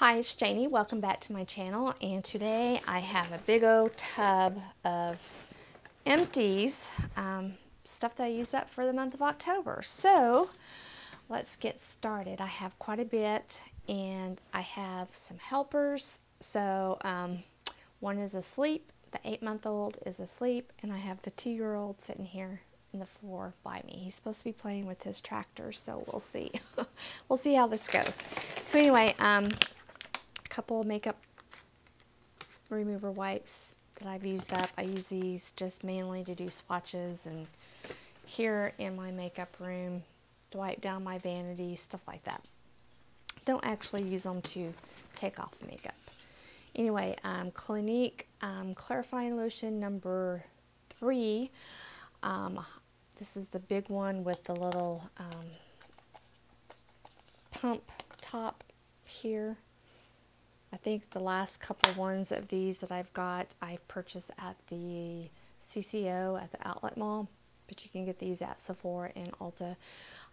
Hi, it's Jannie. Welcome back to my channel. And today I have a big old tub of empties, um, stuff that I used up for the month of October. So let's get started. I have quite a bit and I have some helpers. So um, one is asleep, the eight month old is asleep, and I have the two year old sitting here in the floor by me. He's supposed to be playing with his tractor, so we'll see. we'll see how this goes. So anyway, um, couple makeup remover wipes that I've used up. I use these just mainly to do swatches and here in my makeup room to wipe down my vanity, stuff like that. Don't actually use them to take off makeup. Anyway, um, Clinique um, Clarifying Lotion number three. Um, this is the big one with the little um, pump top here. I think the last couple ones of these that I've got, I've purchased at the CCO at the outlet mall, but you can get these at Sephora and Ulta.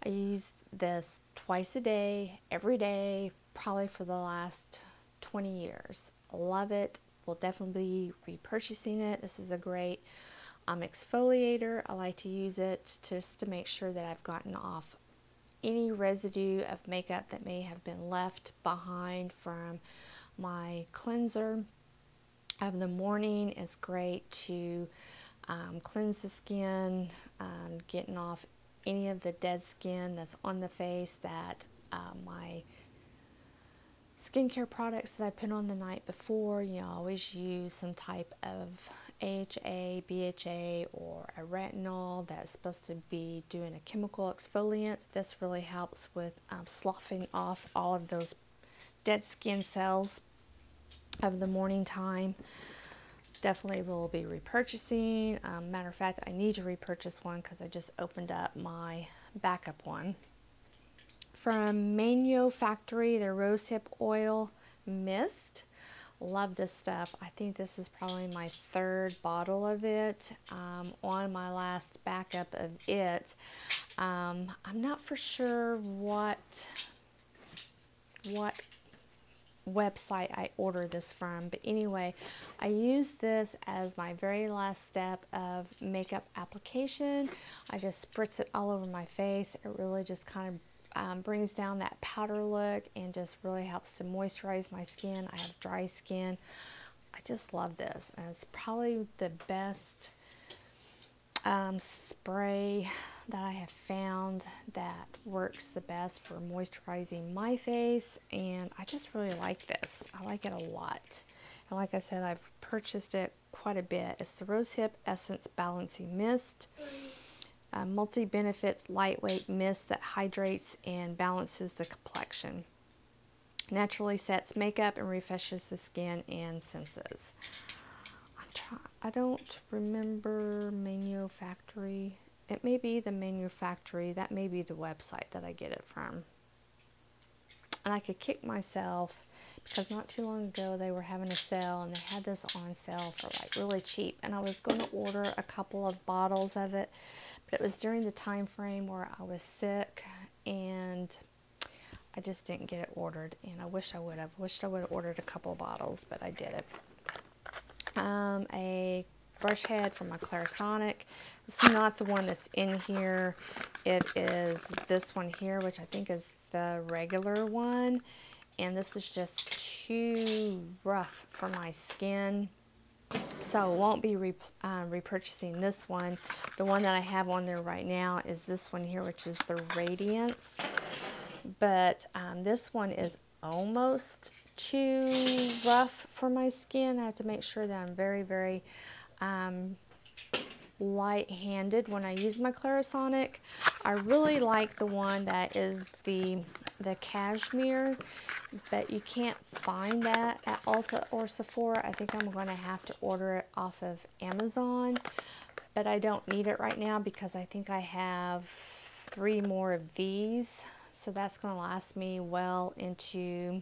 I use this twice a day, every day, probably for the last 20 years. love it. Will definitely be repurchasing it. This is a great um, exfoliator. I like to use it just to make sure that I've gotten off any residue of makeup that may have been left behind from my cleanser of the morning. Is great to um, cleanse the skin, um, getting off any of the dead skin that's on the face that uh, my skincare products that I put on the night before, you know, always use some type of AHA, BHA, or a retinol that's supposed to be doing a chemical exfoliant. This really helps with um, sloughing off all of those dead skin cells of the morning time. Definitely will be repurchasing. Um, matter of fact, I need to repurchase one because I just opened up my backup one. From Manyo Factory, their Rosehip Oil Mist. Love this stuff. I think this is probably my third bottle of it. Um, on my last backup of it, um, I'm not for sure what what website I ordered this from. But anyway, I use this as my very last step of makeup application. I just spritz it all over my face. It really just kind of um, brings down that powder look and just really helps to moisturize my skin. I have dry skin. I just love this. And it's probably the best um, spray that I have found that works the best for moisturizing my face and I just really like this. I like it a lot. And like I said, I've purchased it quite a bit. It's the Rosehip Essence Balancing Mist. A multi-benefit lightweight mist that hydrates and balances the complexion. Naturally sets makeup and refreshes the skin and senses. I'm try I don't remember manufactory. It may be the manufactory. That may be the website that I get it from. And I could kick myself because not too long ago they were having a sale and they had this on sale for like really cheap. And I was going to order a couple of bottles of it, but it was during the time frame where I was sick and I just didn't get it ordered. And I wish I would have. Wished I would have ordered a couple bottles, but I did it um, a brush head from my Clarisonic. This is not the one that's in here. It is this one here, which I think is the regular one. And this is just too rough for my skin. So I won't be re uh, repurchasing this one. The one that I have on there right now is this one here, which is the Radiance. But um, this one is almost too rough for my skin. I have to make sure that I'm very, very um, light-handed when I use my Clarisonic. I really like the one that is the the cashmere, but you can't find that at Ulta or Sephora. I think I'm going to have to order it off of Amazon, but I don't need it right now because I think I have three more of these. So that's going to last me well into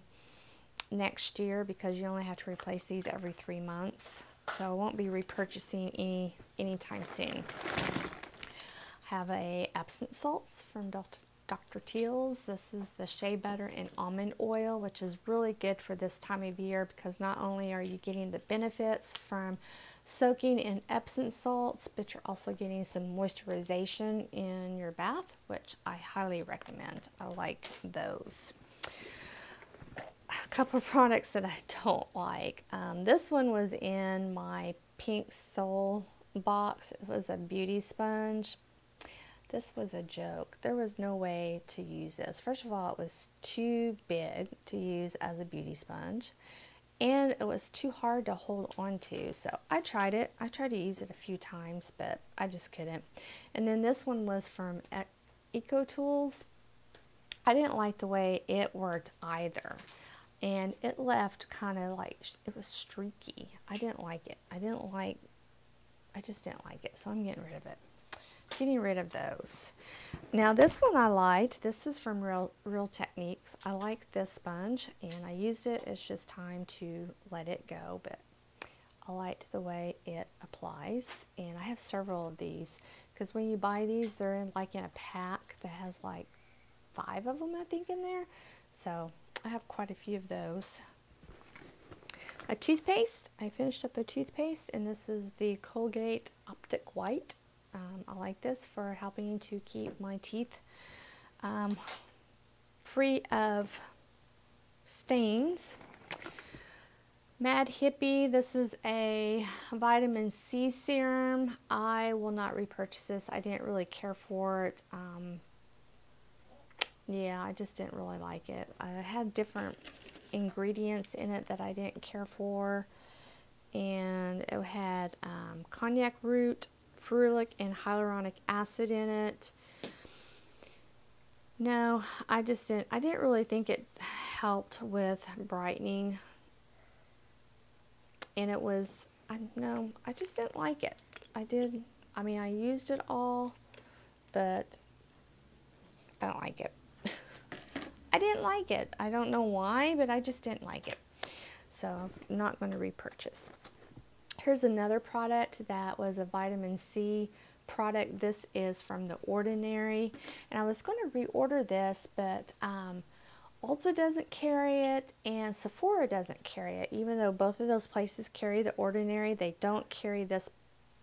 next year because you only have to replace these every three months. So I won't be repurchasing any anytime soon. I have a Epsom salts from Dr. Teal's. This is the shea butter and almond oil, which is really good for this time of year because not only are you getting the benefits from soaking in Epsom salts, but you're also getting some moisturization in your bath, which I highly recommend. I like those. A couple of products that I don't like. Um, this one was in my Pink Soul box. It was a beauty sponge. This was a joke. There was no way to use this. First of all, it was too big to use as a beauty sponge and it was too hard to hold on to. So I tried it. I tried to use it a few times, but I just couldn't. And then this one was from Eco Tools. I didn't like the way it worked either. And it left kind of like, it was streaky. I didn't like it. I didn't like, I just didn't like it. So I'm getting rid of it getting rid of those. Now this one I liked. This is from Real, Real Techniques. I like this sponge and I used it. It's just time to let it go, but I liked the way it applies. And I have several of these because when you buy these, they're in like in a pack that has like five of them, I think, in there. So I have quite a few of those. A toothpaste. I finished up a toothpaste and this is the Colgate Optic White. Um, I like this for helping to keep my teeth um, free of stains. Mad Hippie, this is a vitamin C serum. I will not repurchase this. I didn't really care for it. Um, yeah, I just didn't really like it. I had different ingredients in it that I didn't care for. And it had um, konjac root, ferulic and hyaluronic acid in it. No, I just didn't, I didn't really think it helped with brightening. And it was, I no, I just didn't like it. I did, I mean, I used it all, but I don't like it. I didn't like it. I don't know why, but I just didn't like it. So I'm not going to repurchase. Here's another product that was a vitamin C product. This is from The Ordinary. And I was going to reorder this, but um, Ulta doesn't carry it and Sephora doesn't carry it. Even though both of those places carry The Ordinary, they don't carry this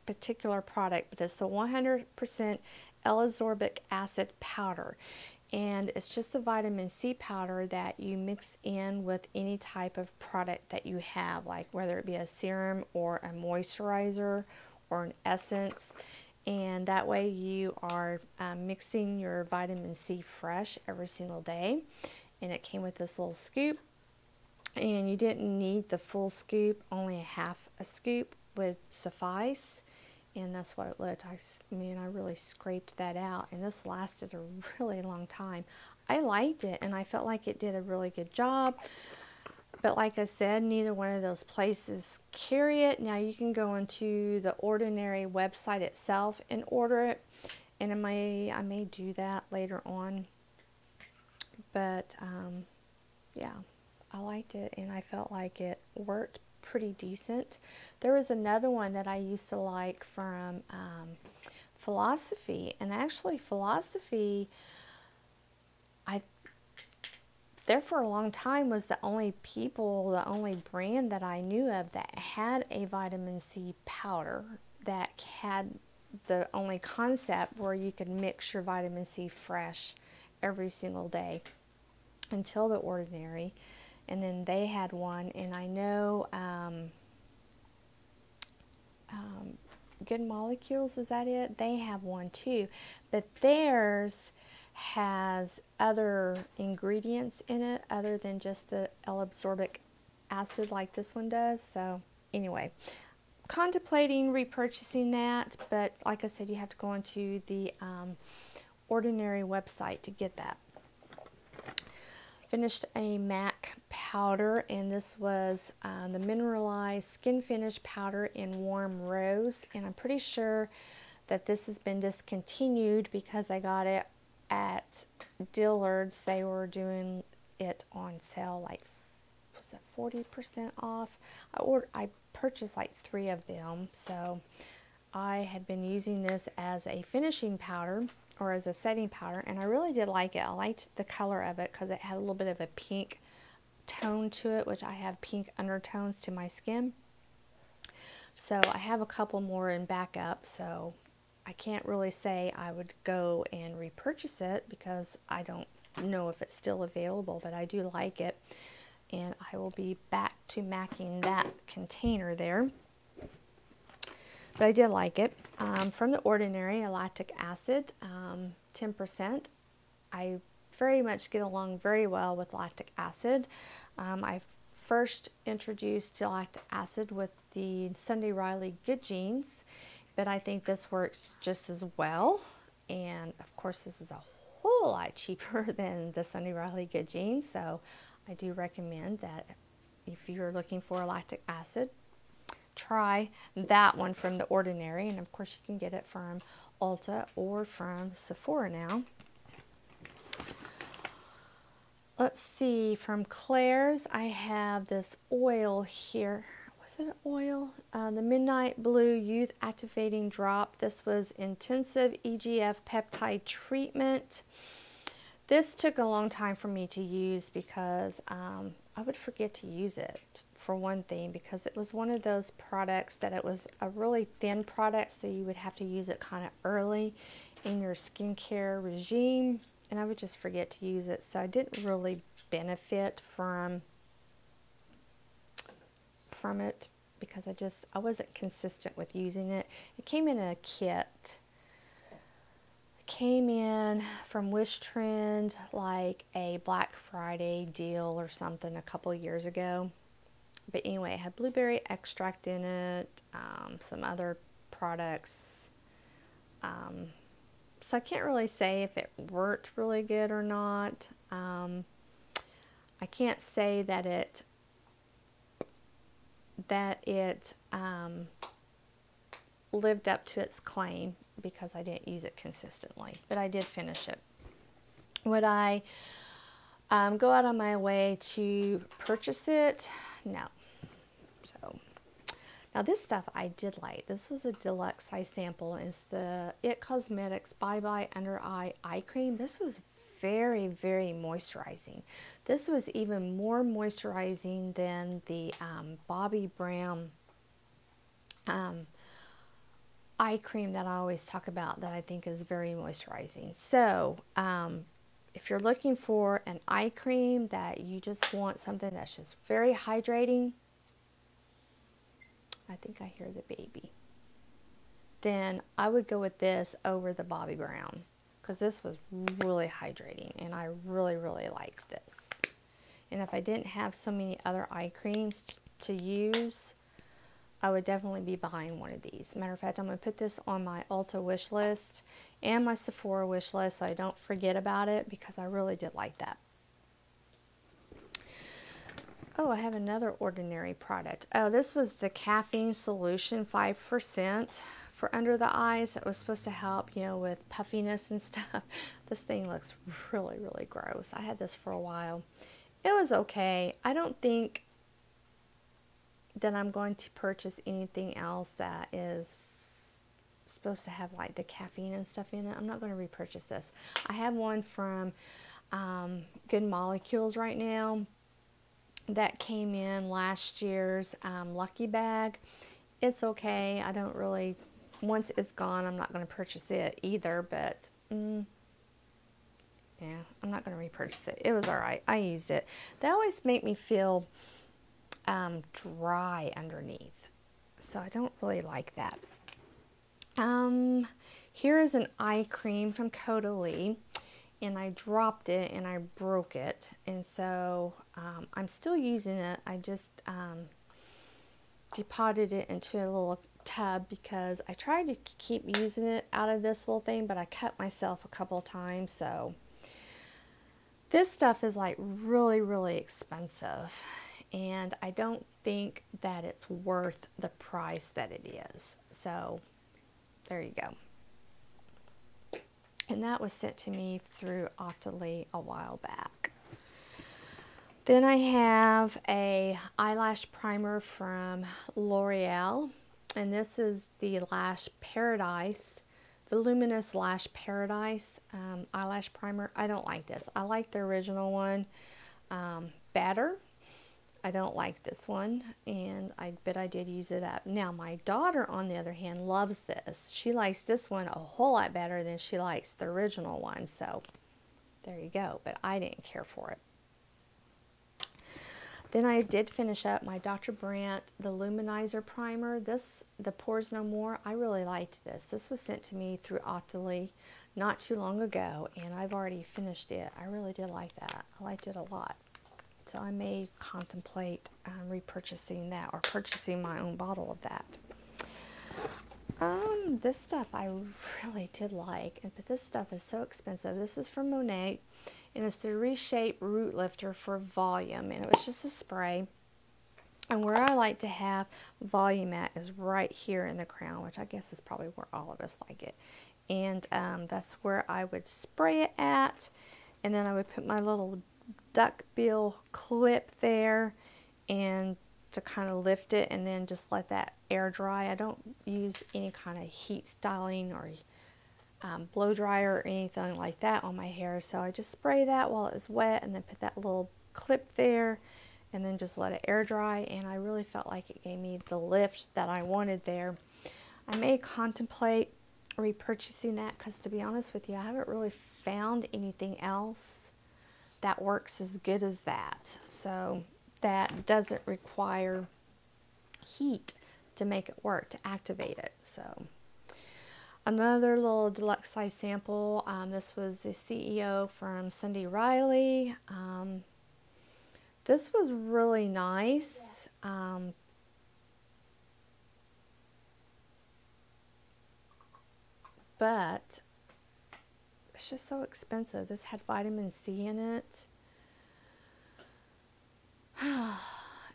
particular product, but it's the 100% L-ascorbic acid powder and it's just a vitamin C powder that you mix in with any type of product that you have like whether it be a serum or a moisturizer or an essence. And that way you are um, mixing your vitamin C fresh every single day. And it came with this little scoop. And you didn't need the full scoop only a half a scoop would suffice and that's what it looked. I mean, I really scraped that out, and this lasted a really long time. I liked it, and I felt like it did a really good job. But like I said, neither one of those places carry it. Now you can go into the Ordinary website itself and order it, and I may I may do that later on. But um, yeah, I liked it, and I felt like it worked pretty decent. There was another one that I used to like from um, Philosophy, and actually Philosophy, I there for a long time was the only people, the only brand that I knew of that had a vitamin C powder that had the only concept where you could mix your vitamin C fresh every single day until the ordinary and then they had one, and I know um, um, Good Molecules, is that it? They have one too, but theirs has other ingredients in it other than just the L-ascorbic acid like this one does. So anyway, contemplating repurchasing that, but like I said, you have to go into the um, Ordinary website to get that finished a MAC powder and this was uh, the mineralized skin finish powder in warm rose and I'm pretty sure that this has been discontinued because I got it at Dillard's. They were doing it on sale like was it 40% off? I ordered I purchased like three of them so I had been using this as a finishing powder or as a setting powder and I really did like it. I liked the color of it because it had a little bit of a pink tone to it which I have pink undertones to my skin. So I have a couple more in backup so I can't really say I would go and repurchase it because I don't know if it's still available but I do like it and I will be back to macking that container there. But I did like it. Um, from the Ordinary, lactic acid, 10%. Um, I very much get along very well with lactic acid. Um, I first introduced to lactic acid with the Sunday Riley Good Genes, but I think this works just as well. And of course, this is a whole lot cheaper than the Sunday Riley Good Genes, so I do recommend that if you're looking for lactic acid, try that one from The Ordinary. And of course, you can get it from Ulta or from Sephora now. Let's see, from Klairs, I have this oil here. Was it oil? Uh, the Midnight Blue Youth Activating Drop. This was intensive EGF peptide treatment. This took a long time for me to use because um, I would forget to use it for one thing because it was one of those products that it was a really thin product so you would have to use it kind of early in your skincare regime and I would just forget to use it so I didn't really benefit from from it because I just I wasn't consistent with using it. It came in a kit came in from Wish Trend like a Black Friday deal or something a couple years ago. But anyway, it had blueberry extract in it, um, some other products. Um, so I can't really say if it worked really good or not. Um, I can't say that it that it um, lived up to its claim because I didn't use it consistently, but I did finish it. Would I um, go out on my way to purchase it? No. So, now this stuff I did like. This was a deluxe size sample. It's the IT Cosmetics Bye Bye Under Eye Eye Cream. This was very, very moisturizing. This was even more moisturizing than the um, Bobbi Brown um, eye cream that I always talk about that I think is very moisturizing. So, um, if you're looking for an eye cream that you just want something that's just very hydrating, I think I hear the baby, then I would go with this over the Bobbi Brown because this was really hydrating and I really, really liked this. And if I didn't have so many other eye creams to use, I would definitely be buying one of these. Matter of fact, I'm going to put this on my Ulta wish list and my Sephora wish list so I don't forget about it because I really did like that. Oh, I have another ordinary product. Oh, this was the caffeine solution 5% for under the eyes. It was supposed to help, you know, with puffiness and stuff. This thing looks really, really gross. I had this for a while. It was okay. I don't think then I'm going to purchase anything else that is supposed to have like the caffeine and stuff in it. I'm not going to repurchase this. I have one from um, Good Molecules right now that came in last year's um, Lucky Bag. It's okay. I don't really, once it's gone, I'm not going to purchase it either, but mm, yeah, I'm not going to repurchase it. It was all right. I used it. They always make me feel um, dry underneath. So I don't really like that. Um, here is an eye cream from Caudalie and I dropped it and I broke it and so um, I'm still using it I just um, depotted it into a little tub because I tried to keep using it out of this little thing but I cut myself a couple times so this stuff is like really really expensive and I don't think that it's worth the price that it is. So there you go. And that was sent to me through Octoly a while back. Then I have a eyelash primer from L'Oreal and this is the Lash Paradise Voluminous Lash Paradise um, eyelash primer. I don't like this. I like the original one um, better. I don't like this one, and I bet I did use it up. Now, my daughter, on the other hand, loves this. She likes this one a whole lot better than she likes the original one, so there you go. But I didn't care for it. Then I did finish up my Dr. Brandt, the Luminizer Primer. This, the Pores No More, I really liked this. This was sent to me through Octoly not too long ago, and I've already finished it. I really did like that. I liked it a lot. So I may contemplate um, repurchasing that or purchasing my own bottle of that. Um, this stuff I really did like, but this stuff is so expensive. This is from Monat, and it's the Reshape Root Lifter for volume, and it was just a spray. And where I like to have volume at is right here in the crown, which I guess is probably where all of us like it. And um, that's where I would spray it at, and then I would put my little duck bill clip there and to kind of lift it and then just let that air dry. I don't use any kind of heat styling or um, blow dryer or anything like that on my hair. So I just spray that while it's wet and then put that little clip there and then just let it air dry. And I really felt like it gave me the lift that I wanted there. I may contemplate repurchasing that because to be honest with you, I haven't really found anything else that works as good as that. So that doesn't require heat to make it work, to activate it. So another little deluxe size sample. Um, this was the CEO from Sunday Riley. Um, this was really nice. Um, but it's just so expensive. This had vitamin C in it.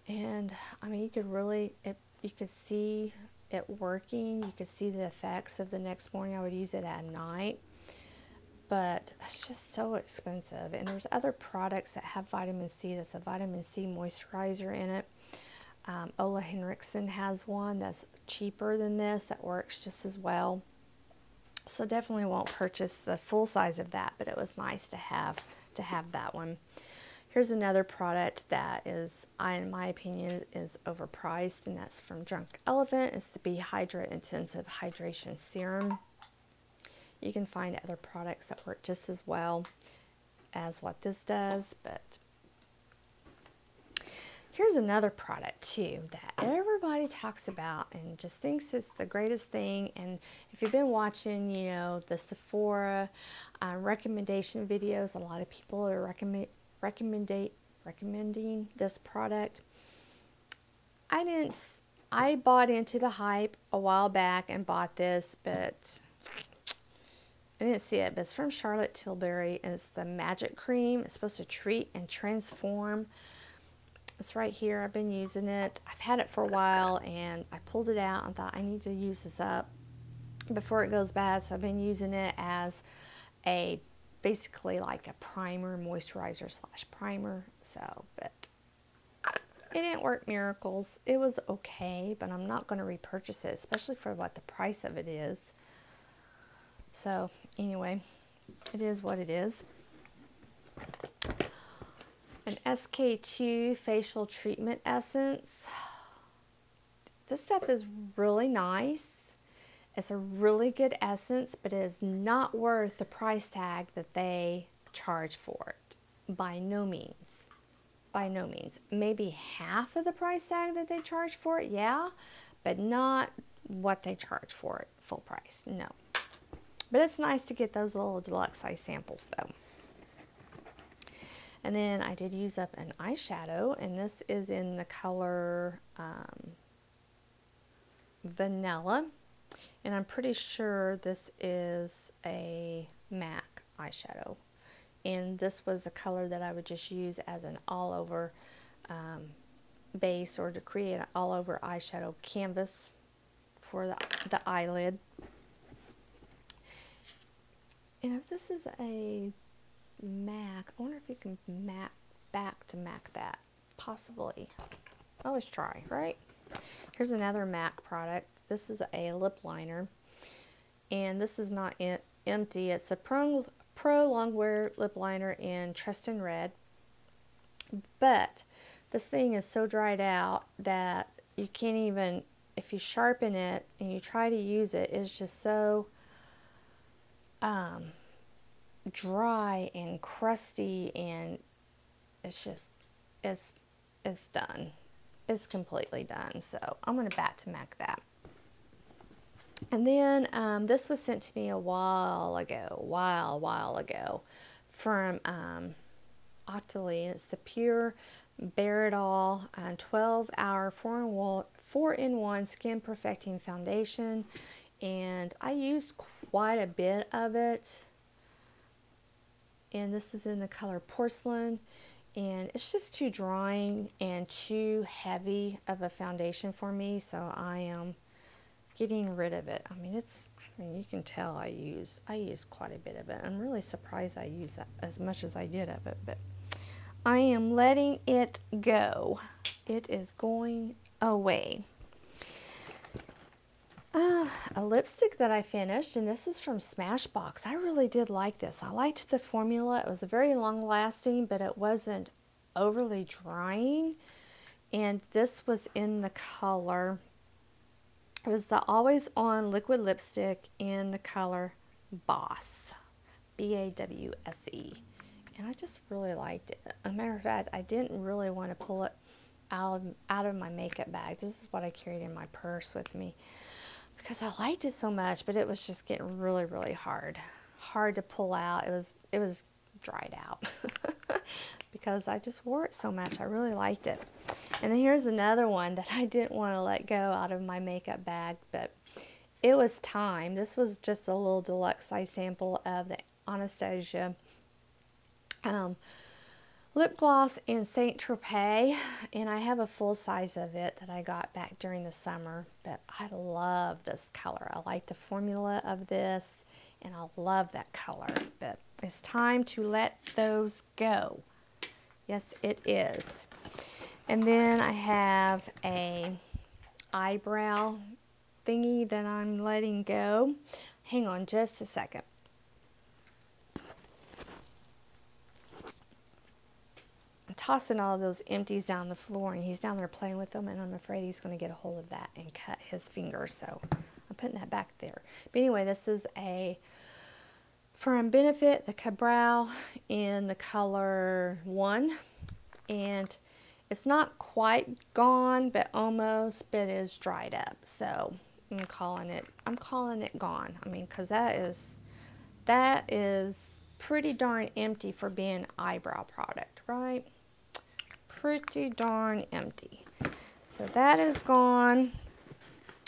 and I mean, you could really, it, you could see it working. You could see the effects of the next morning. I would use it at night. But it's just so expensive. And there's other products that have vitamin C. That's a vitamin C moisturizer in it. Um, Ole Henriksen has one that's cheaper than this that works just as well. So definitely won't purchase the full size of that, but it was nice to have to have that one. Here's another product that is, in my opinion, is overpriced, and that's from Drunk Elephant. It's the B-Hydra Intensive Hydration Serum. You can find other products that work just as well as what this does, but Here's another product too that everybody talks about and just thinks it's the greatest thing. And if you've been watching, you know, the Sephora uh, recommendation videos, a lot of people are recommend, recommendate, recommending this product. I didn't, I bought into the hype a while back and bought this, but I didn't see it, but it's from Charlotte Tilbury it's the Magic Cream. It's supposed to treat and transform it's right here. I've been using it. I've had it for a while and I pulled it out and thought I need to use this up before it goes bad. So I've been using it as a basically like a primer, moisturizer slash primer. So, but it didn't work miracles. It was okay, but I'm not going to repurchase it, especially for what the price of it is. So anyway, it is what it is an SK-II facial treatment essence. This stuff is really nice. It's a really good essence, but it is not worth the price tag that they charge for it. By no means. By no means. Maybe half of the price tag that they charge for it, yeah, but not what they charge for it full price. No. But it's nice to get those little deluxe size samples though. And then I did use up an eyeshadow, and this is in the color um, Vanilla. And I'm pretty sure this is a MAC eyeshadow. And this was a color that I would just use as an all-over um, base or to create an all-over eyeshadow canvas for the, the eyelid. And if this is a MAC. I wonder if you can map back to MAC that. Possibly. Always try, right? Here's another MAC product. This is a lip liner. and this is not empty. It's a Pro, Pro Longwear Lip Liner in Tristan Red. But this thing is so dried out that you can't even, if you sharpen it and you try to use it, it's just so um, dry and crusty and it's just, it's, it's done. It's completely done. So I'm going to bat to mac that. And then um, this was sent to me a while ago, while, while ago, from um, Octoly. It's the Pure Baradol uh, 12 Hour 4 in, 1, 4 in 1 Skin Perfecting Foundation. And I used quite a bit of it. And this is in the color Porcelain. And it's just too drying and too heavy of a foundation for me. So I am getting rid of it. I mean, it's, I mean, you can tell I use, I use quite a bit of it. I'm really surprised I use as much as I did of it, but I am letting it go. It is going away. Uh, a lipstick that I finished, and this is from Smashbox. I really did like this. I liked the formula. It was very long lasting, but it wasn't overly drying. And this was in the color it was the Always On Liquid Lipstick in the color Boss. B-A-W-S-E. And I just really liked it. As a matter of fact, I didn't really want to pull it out out of my makeup bag. This is what I carried in my purse with me. Because I liked it so much, but it was just getting really, really hard. Hard to pull out. It was, it was dried out. because I just wore it so much. I really liked it. And then here's another one that I didn't want to let go out of my makeup bag, but it was time. This was just a little deluxe size sample of the Anastasia um, lip gloss in Saint Tropez, and I have a full size of it that I got back during the summer, but I love this color. I like the formula of this, and I love that color, but it's time to let those go. Yes, it is. And then I have a eyebrow thingy that I'm letting go. Hang on just a second. Tossing all those empties down the floor and he's down there playing with them and I'm afraid he's going to get a hold of that and cut his finger. So I'm putting that back there. But anyway, this is a from Benefit, the Ka-Brow in the color 1. And it's not quite gone, but almost, but it is dried up. So I'm calling it, I'm calling it gone. I mean, because that is, that is pretty darn empty for being eyebrow product, right? Pretty darn empty. So that is gone.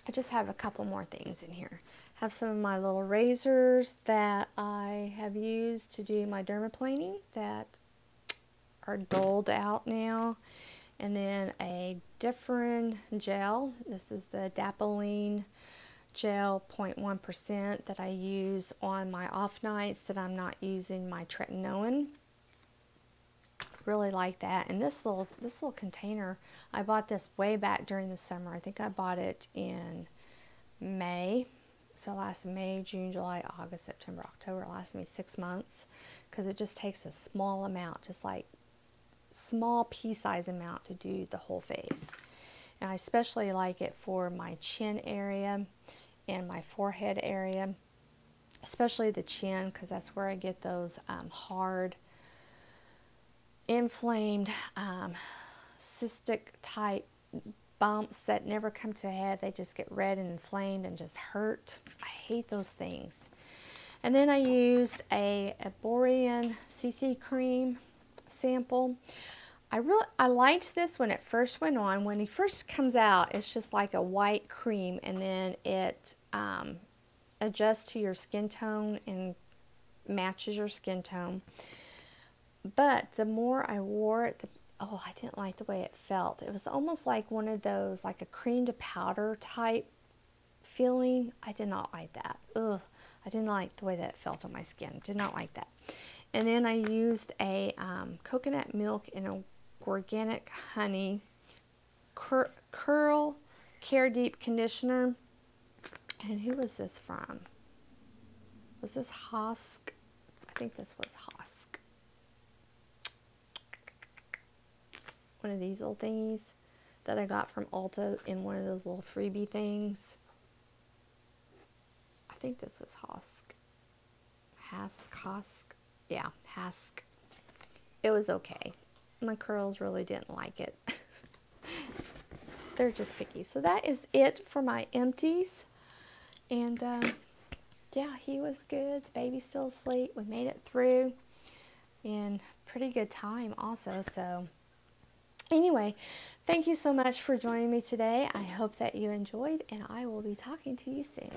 I just have a couple more things in here. I Have some of my little razors that I have used to do my dermaplaning that are doled out now and then a different gel. This is the Adapalene gel 0.1% that I use on my off nights that I'm not using my tretinoin. Really like that. And this little this little container, I bought this way back during the summer. I think I bought it in May. So last May, June, July, August, September, October. It lasts me six months because it just takes a small amount, just like small pea size amount to do the whole face. And I especially like it for my chin area and my forehead area, especially the chin because that's where I get those um, hard, inflamed, um, cystic type bumps that never come to a head. They just get red and inflamed and just hurt. I hate those things. And then I used a, a Erborian CC cream sample. I really I liked this when it first went on. When it first comes out, it's just like a white cream, and then it um, adjusts to your skin tone and matches your skin tone. But the more I wore it, the, oh, I didn't like the way it felt. It was almost like one of those, like a cream to powder type feeling. I did not like that. Ugh, I didn't like the way that felt on my skin. Did not like that. And then I used a um, coconut milk and a organic honey cur curl care deep conditioner. And who was this from? Was this Hosk? I think this was Hosk. One of these little thingies that I got from Ulta in one of those little freebie things. I think this was Hosk. Hask, Hosk. Yeah, Hask. It was okay. My curls really didn't like it. They're just picky. So that is it for my empties. And um, yeah, he was good. The baby's still asleep. We made it through. in pretty good time also. So anyway, thank you so much for joining me today. I hope that you enjoyed, and I will be talking to you soon.